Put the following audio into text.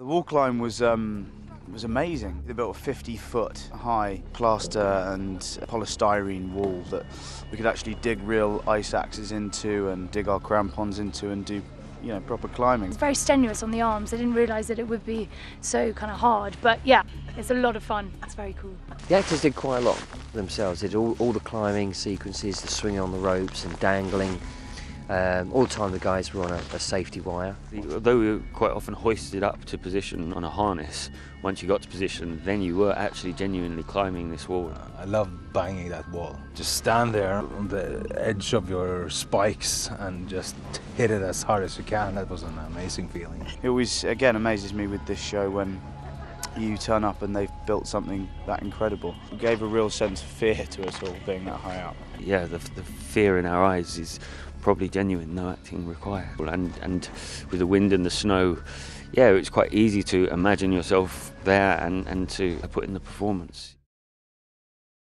The wall climb was um, was amazing. They built a 50 foot high plaster and polystyrene wall that we could actually dig real ice axes into and dig our crampons into and do you know proper climbing. It's very strenuous on the arms. I didn't realise that it would be so kind of hard, but yeah, it's a lot of fun. It's very cool. The actors did quite a lot themselves. They did all, all the climbing sequences, the swinging on the ropes and dangling. Um, all the time the guys were on a, a, safety wire. Although we were quite often hoisted up to position on a harness, once you got to position, then you were actually genuinely climbing this wall. I love banging that wall. Just stand there on the edge of your spikes and just hit it as hard as you can. That was an amazing feeling. It always, again, amazes me with this show when you turn up and they've built something that incredible. It gave a real sense of fear to us all being that high up. Yeah, the, the fear in our eyes is probably genuine, no acting required. And, and with the wind and the snow, yeah, it's quite easy to imagine yourself there and, and to put in the performance.